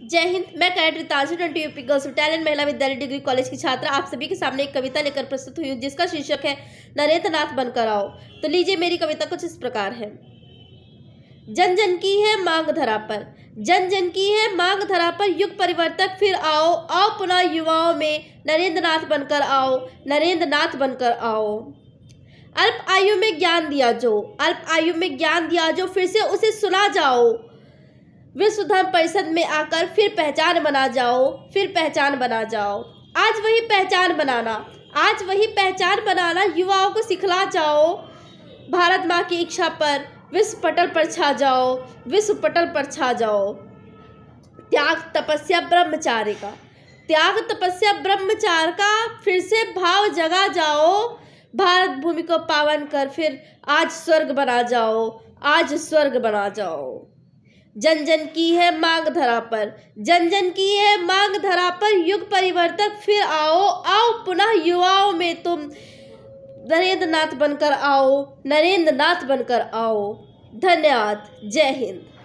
जय हिंद, मैं cat Ritanshu twenty UP girls talent, महिला विद्यालय डिग्री कॉलेज की छात्रा, आप सभी के सामने एक कविता लेकर प्रस्तुत हुई हूँ, जिसका शीर्षक है नरेंद्र नाथ बनकर आओ। तो लीजिए मेरी कविता कुछ इस प्रकार है। जन जन की है मांग धरा पर, जन जन की है मांग धरा पर, युग परिवर्तक, फिर आओ आओ पुनः युवाओं में नरेंद्र नाथ बनकर आओ नरेंद्र नाथ बनकर आओ। अल्प आयु में ज्ञान दिया जो, अल्प आयु में ज्ञान दिया जो, फिर से उसे सुना जाओ। विश्व धर्म परिषद में आकर फिर पहचान बना जाओ, फिर पहचान बना जाओ। आज वही पहचान बनाना, आज वही पहचान बनाना युवाओं को सिखला जाओ। भारत माँ की इच्छा पर विश्व पटल पर छा जाओ, विश्व पटल पर छा जाओ। त्याग तपस्या ब्रह्मचार्य का, त्याग तपस्या ब्रह्मचार का फिर से भाव जगा जाओ। भारत भूमि को पावन कर फिर आज स्वर्ग बना जाओ, आज स्वर्ग बना जाओ। जन जन की है मांग धरा पर। जन जन की है मांग धरा पर युग परिवर्तक, फिर आओ आओ पुनः युवाओं में तुम। नरेंद्र नाथ बनकर आओ नरेंद्र नाथ बनकर आओ। धन्यवाद। जय हिंद।